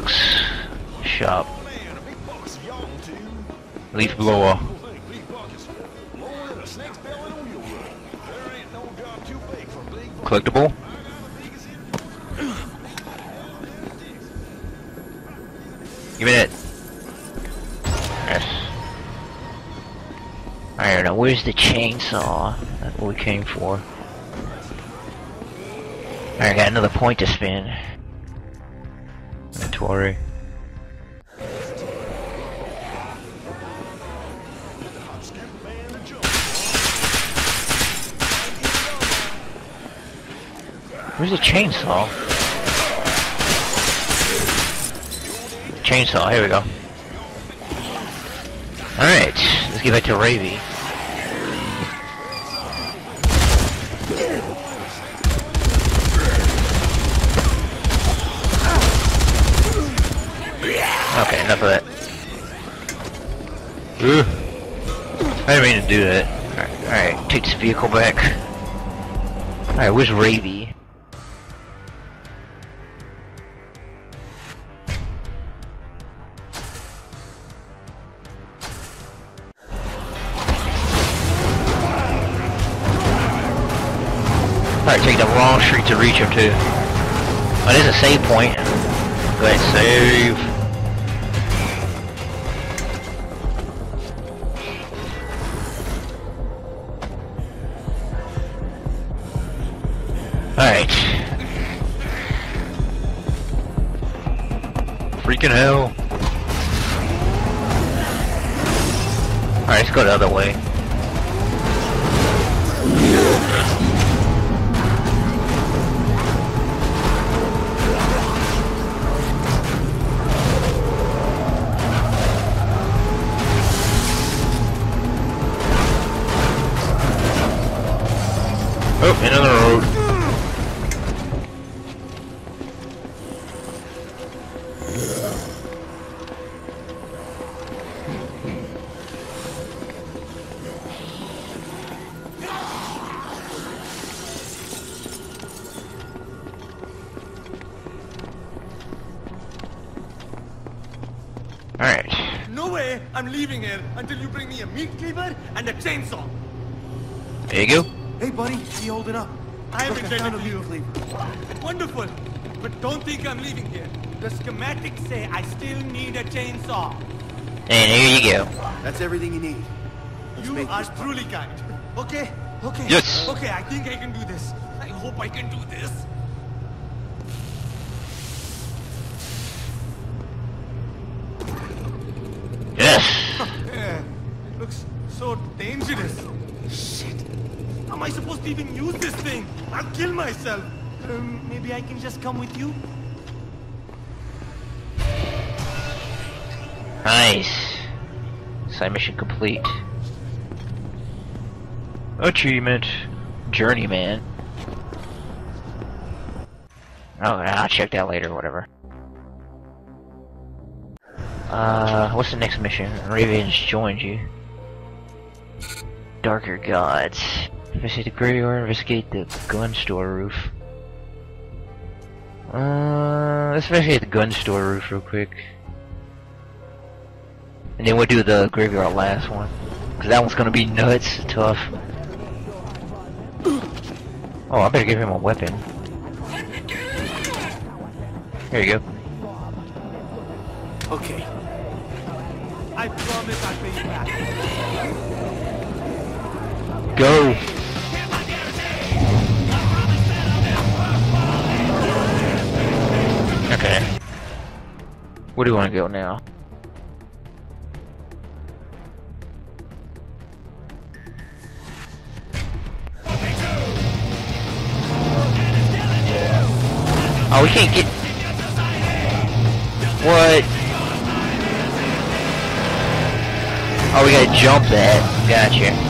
Big books. Shop. Leaf blower. Collectible. Give me that. Yes. Alright, now where's the chainsaw? That's what we came for. Alright, got another point to spin. Inventory. Where's the chainsaw? Chainsaw, here we go. Alright, let's get back to Ravi. Okay, enough of that. Ooh. I didn't mean to do that. Alright, alright, take this vehicle back. Alright, where's Ravi? Alright, take the wrong street to reach him too. Oh, there's a save point. Go ahead, save. Freaking hell. Alright, let's go the other way. I'm leaving here until you bring me a meat cleaver and a chainsaw. There you go. Hey, buddy, you holding up? I have Look, I intended a to meat you. cleaver. Wonderful. But don't think I'm leaving here. The schematics say I still need a chainsaw. And here you go. That's everything you need. Let's You are truly kind. Okay, okay. Yes. Okay, I think I can do this. I hope I can do this. Kill myself. Um, maybe I can just come with you? Nice. Side mission complete. Achievement. Journeyman. Oh, I'll check that later, whatever. Uh, what's the next mission? Raven's joined you. Darker Gods. Investigate the graveyard, investigate the gun store roof. Uh, let's investigate the gun store roof real quick. And then we'll do the graveyard last one. Cause that one's gonna be nuts, tough. Oh, I better give him a weapon. Here you go. Okay. I promise I'll be back. Go! Okay. Where do you want to go now? Oh, we can't get... What? Oh, we gotta jump that. Gotcha.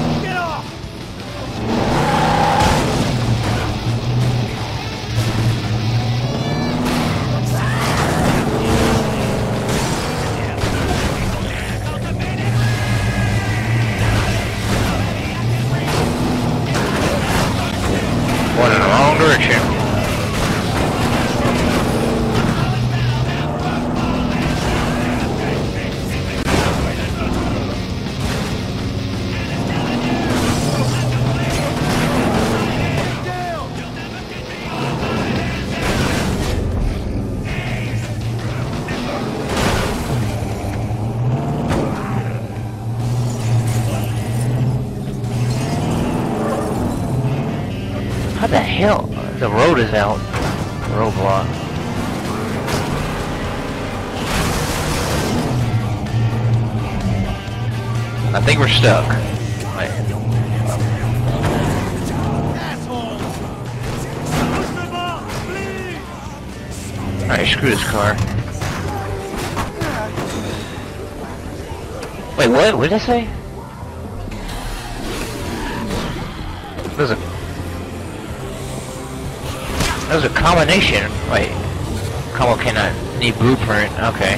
Road is out. Roadblock. I think we're stuck. Alright, screw this car. Wait, what? What did I say? There's a... There's a combination. Wait. Combo cannot need blueprint. Okay.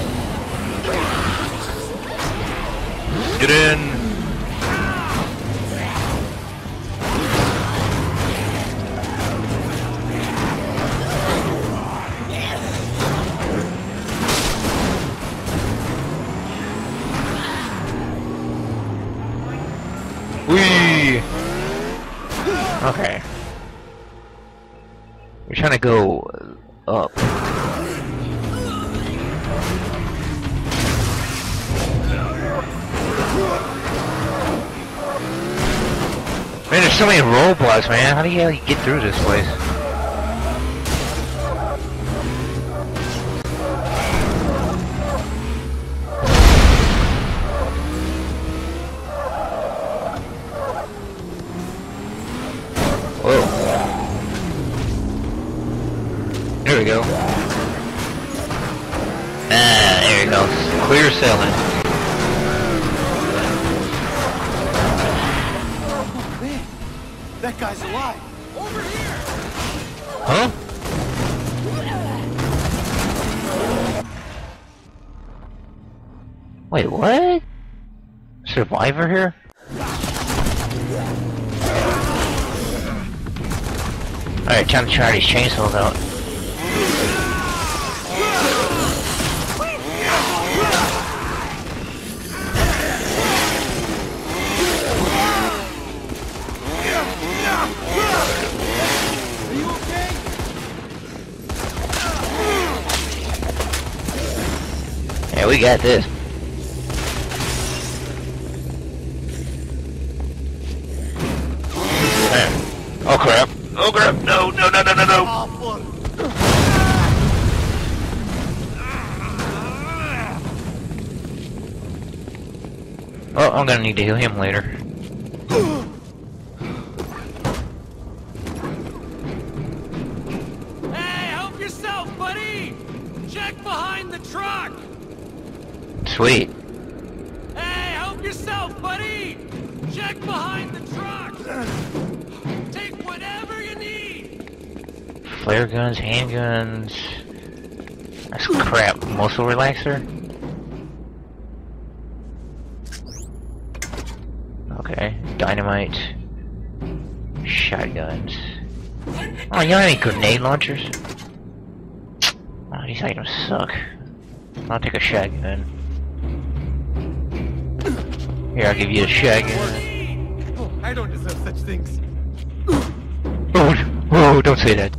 Get in! So many roadblocks, man. How do you get through this place? Whoa. There we go. Ah, there we go. Clear sailing. That guy's alive. Over here. Huh? Wait, what? Survivor here? Alright, time to try these chainsaws out. Yeah, we got this. Oh crap. Oh crap. No, no, no, no, no, no. Oh, I'm gonna need to heal him later. Sweet. Hey, help yourself, buddy! Check behind the truck! Take whatever you need! Flare guns, handguns. That's crap. Muscle relaxer? Okay. Dynamite. Shotguns. Oh, you don't have any grenade launchers? Oh, these items suck. I'll take a shotgun. Here, I'll give you a shotgun. Oh, I don't deserve such things. Oh, whoa, don't say that.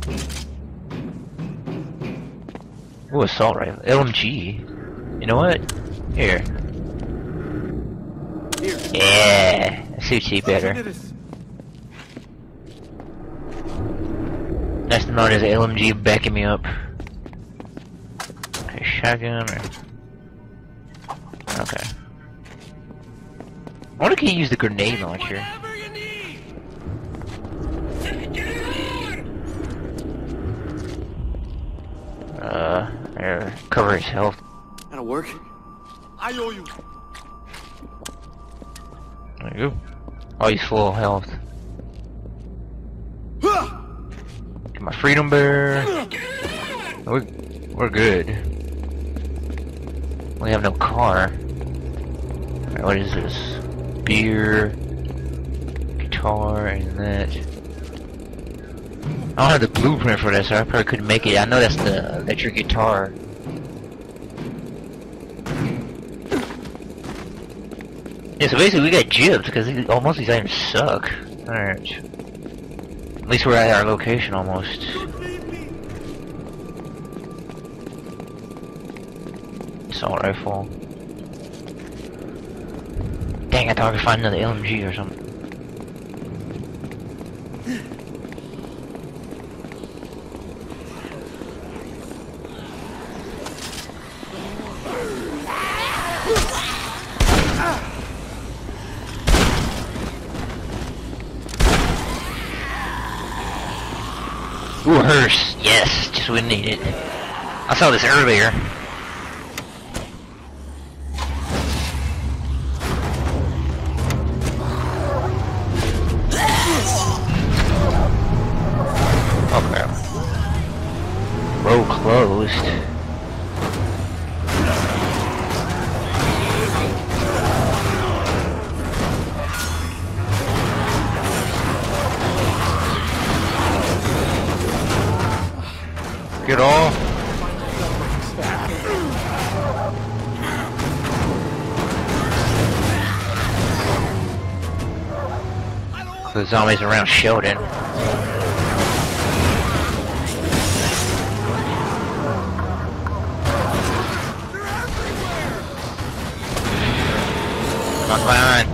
Ooh, assault rifle. LMG. You know what? Here. Here. Yeah, that suits you better. That's known as LMG backing me up. Okay, shotgun or... I wonder if you use the grenade launcher. Whatever you need! Uh, there, cover his health. That'll work. I owe you. There you go. Oh, he's full of health. Get my freedom bear. We're, we're good. We have no car. Alright, what is this? Beer, guitar, and that. I don't have the blueprint for that, so I probably couldn't make it. I know that's the electric guitar. Yeah, so basically we got gypped because almost these items suck. Alright. At least we're at our location almost. Assault rifle. Dang, I thought I could find another LMG or something. Ooh, hearse. Yes, just what we needed. I saw this earlier. Get off. The zombies around Sheldon. Come on, it.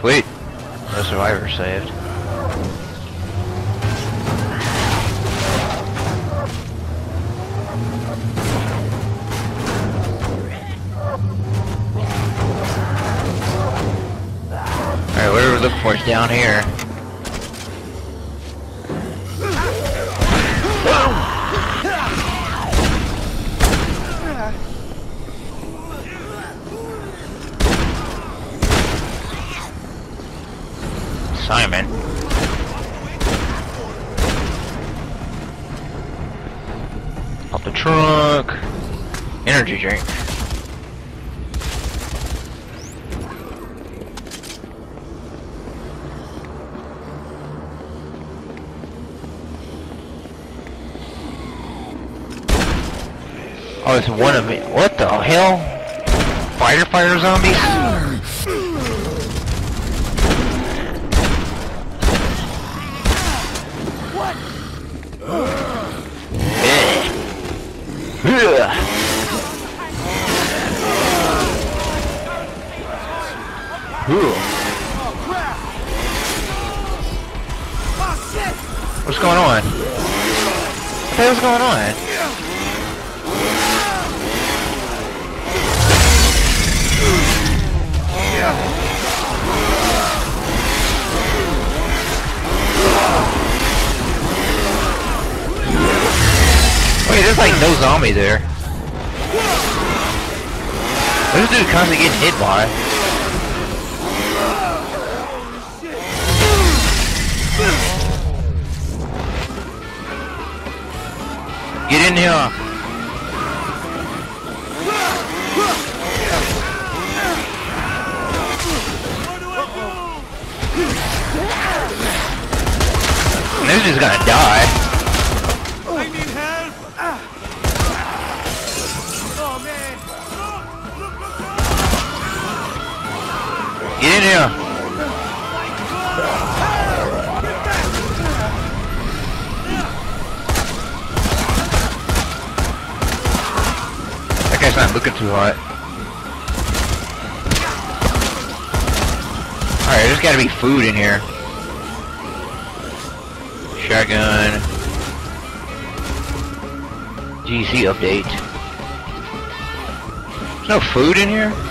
Sweet. Survivor saved. Alright, what are we looking for is down here. Simon. Pop the trunk. Energy drink. Oh, it's one of me. What the hell? Fighter fire zombies? What's going on? What the hell's going on? Wait, there's like no zombie there. This dude constantly getting hit by. Get in here. This dude's gonna die. In here. That guy's not looking too hot. Alright, there's gotta be food in here. Shotgun. GC update. There's no food in here?